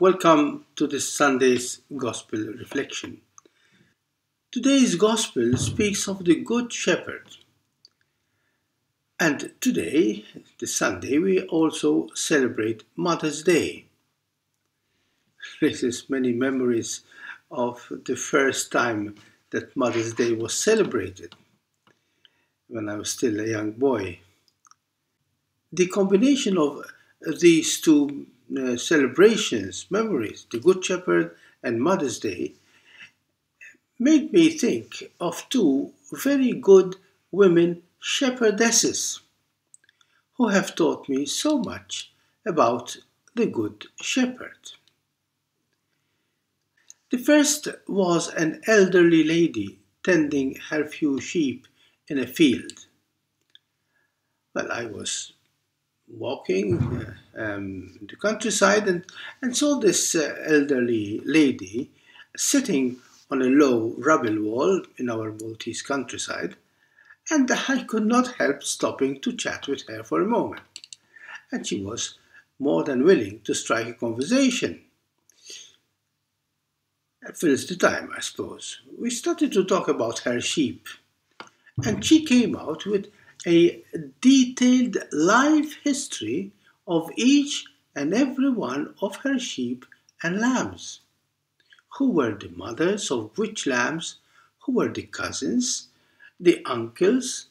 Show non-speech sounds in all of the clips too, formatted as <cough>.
Welcome to this Sunday's Gospel Reflection. Today's Gospel speaks of the Good Shepherd. And today, the Sunday, we also celebrate Mother's Day. Raises many memories of the first time that Mother's Day was celebrated when I was still a young boy. The combination of these two uh, celebrations, memories, the Good Shepherd and Mother's Day, made me think of two very good women shepherdesses who have taught me so much about the Good Shepherd. The first was an elderly lady tending her few sheep in a field. Well, I was walking uh, um, the countryside and, and saw this uh, elderly lady sitting on a low rubble wall in our Maltese countryside, and I could not help stopping to chat with her for a moment. And she was more than willing to strike a conversation. That fills the time, I suppose. We started to talk about her sheep, and she came out with a detailed life history of each and every one of her sheep and lambs. Who were the mothers of which lambs? Who were the cousins, the uncles?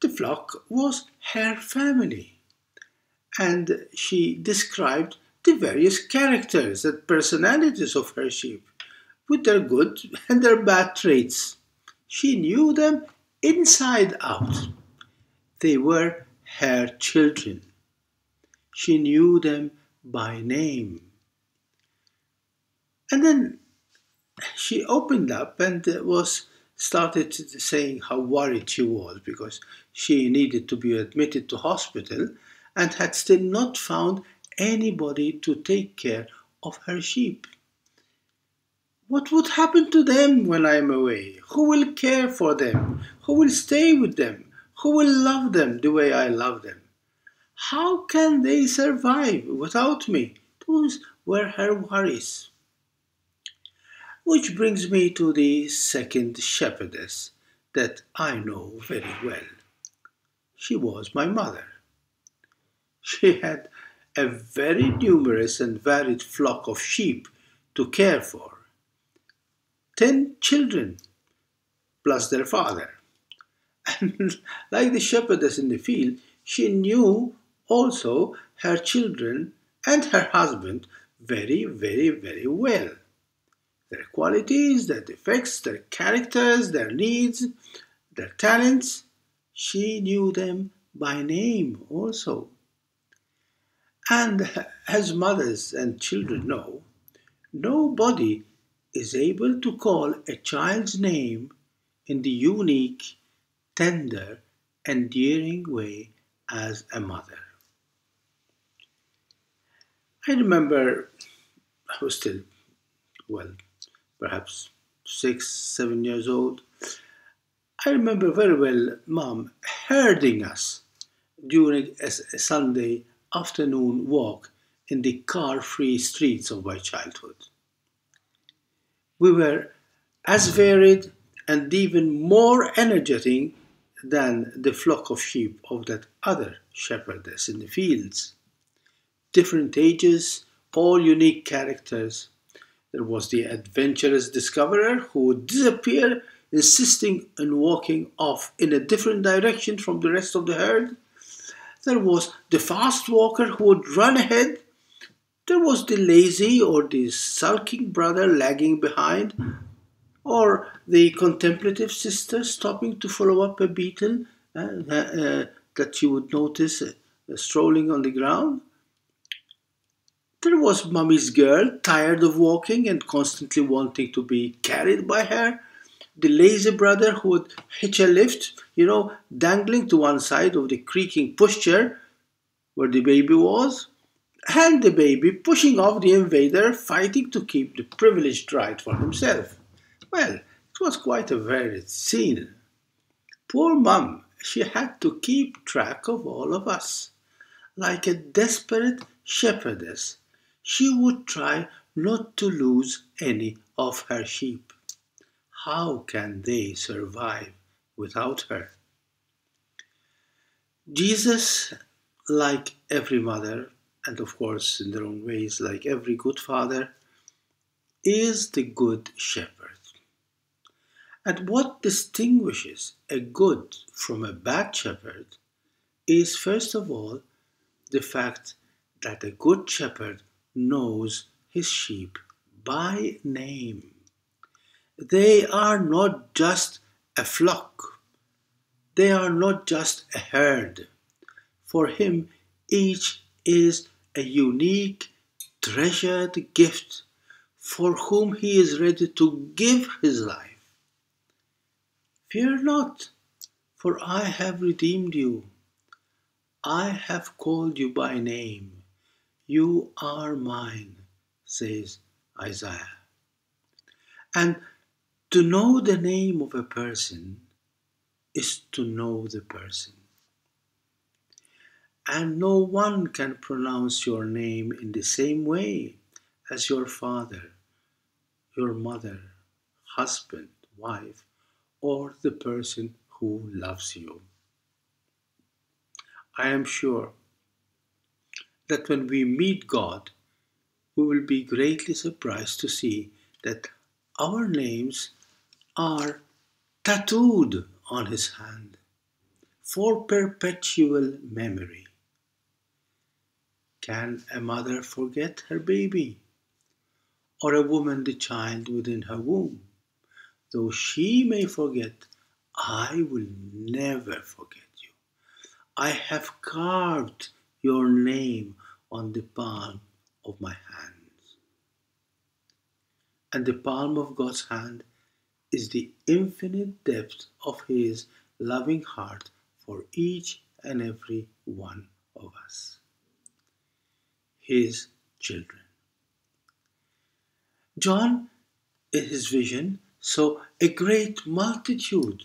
The flock was her family. And she described the various characters and personalities of her sheep, with their good <laughs> and their bad traits. She knew them inside out. They were her children. She knew them by name. And then she opened up and was started saying how worried she was because she needed to be admitted to hospital and had still not found anybody to take care of her sheep. What would happen to them when I am away? Who will care for them? Who will stay with them? Who will love them the way I love them? How can they survive without me? Those were her worries. Which brings me to the second shepherdess that I know very well. She was my mother. She had a very numerous and varied flock of sheep to care for ten children plus their father. <laughs> And like the shepherdess in the field, she knew also her children and her husband very, very, very well. Their qualities, their defects, their characters, their needs, their talents, she knew them by name also. And as mothers and children know, nobody is able to call a child's name in the unique, tender, endearing way as a mother. I remember I was still, well, perhaps six, seven years old. I remember very well mom herding us during a, Sunday afternoon walk in the car free streets of my childhood we were as varied and even more energetic than the flock of sheep of that other shepherdess in the fields. Different ages, all unique characters. There was the adventurous discoverer who would disappear, insisting on walking off in a different direction from the rest of the herd. There was the fast walker who would run ahead there was the lazy or the sulking brother lagging behind, or the contemplative sister stopping to follow up a beetle uh, uh, that you would notice uh, strolling on the ground. There was mummy's girl, tired of walking and constantly wanting to be carried by her. The lazy brother who would hitch a lift, you know, dangling to one side of the creaking pushchair where the baby was and the baby pushing off the invader, fighting to keep the privileged right for himself. Well, it was quite a varied scene. Poor mum, she had to keep track of all of us. Like a desperate shepherdess, she would try not to lose any of her sheep. How can they survive without her? Jesus, like every mother, and of course in their own ways, like every good father, is the good shepherd. And what distinguishes a good from a bad shepherd is, first of all, the fact that a good shepherd knows his sheep by name. They are not just a flock, they are not just a herd. For him, each is a unique, treasured gift for whom he is ready to give his life. Fear not, for I have redeemed you. I have called you by name. You are mine, says Isaiah. And to know the name of a person is to know the person. And no one can pronounce your name in the same way as your father, your mother, husband, wife, or the person who loves you. I am sure that when we meet God, we will be greatly surprised to see that our names are tattooed on his hand for perpetual memory. Can a mother forget her baby? Or a woman the child within her womb? Though she may forget, I will never forget you. I have carved your name on the palm of my hands. And the palm of God's hand is the infinite depth of His loving heart for each and every one of us, His children. John, in his vision, saw a great multitude,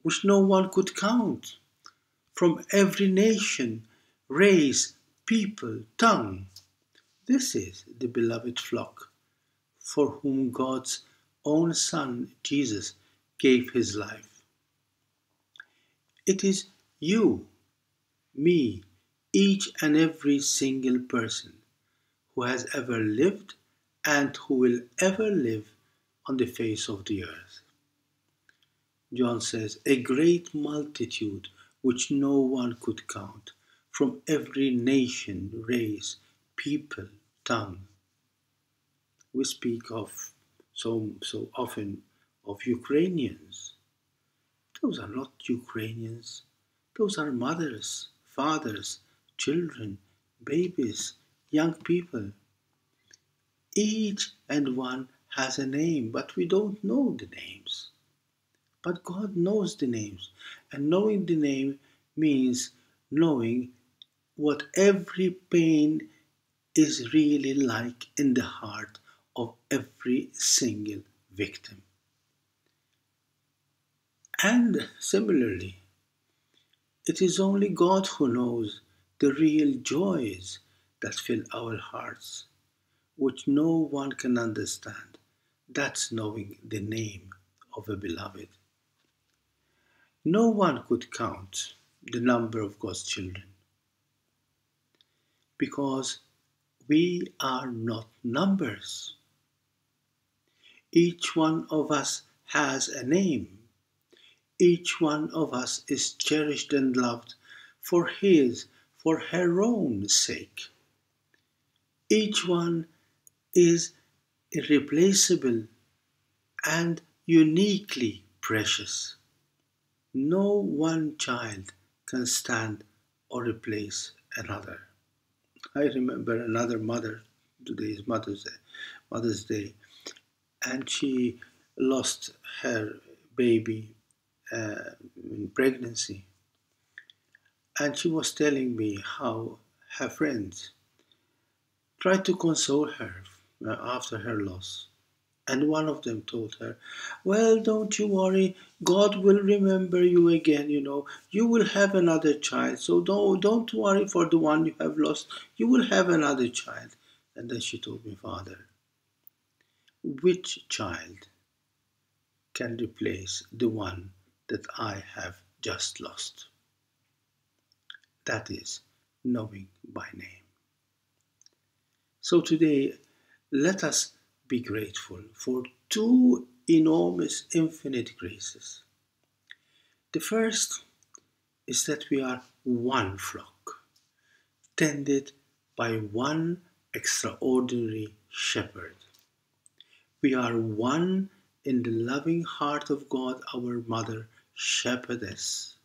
which no one could count, from every nation, race, people, tongue. This is the beloved flock, for whom God's own Son, Jesus, gave his life. It is you, me, each and every single person who has ever lived and who will ever live on the face of the earth. John says, a great multitude which no one could count, from every nation, race, people, tongue. We speak of so, so often of Ukrainians. Those are not Ukrainians. Those are mothers, fathers, children, babies, young people. Each and one has a name, but we don't know the names. But God knows the names, and knowing the name means knowing what every pain is really like in the heart of every single victim. And similarly, it is only God who knows the real joys that fill our hearts, which no one can understand. That's knowing the name of a beloved. No one could count the number of God's children because we are not numbers. Each one of us has a name. Each one of us is cherished and loved for his, for her own sake. Each one is irreplaceable and uniquely precious. No one child can stand or replace another. I remember another mother, today is Mother's Day, Mother's Day, and she lost her baby uh, in pregnancy. And she was telling me how her friends tried to console her uh, after her loss. And one of them told her, Well, don't you worry. God will remember you again, you know. You will have another child. So don't, don't worry for the one you have lost. You will have another child. And then she told me, Father, which child can replace the one that I have just lost? That is knowing by name. So today, let us be grateful for two enormous, infinite graces. The first is that we are one flock, tended by one extraordinary shepherd. We are one in the loving heart of God, our Mother, Shepherdess.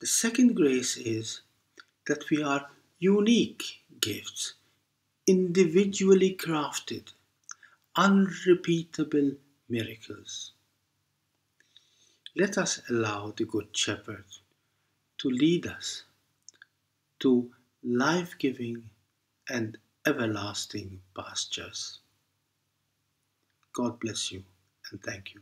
The second grace is that we are unique gifts, individually crafted, unrepeatable miracles. Let us allow the Good Shepherd to lead us to life giving and everlasting pastures. God bless you and thank you.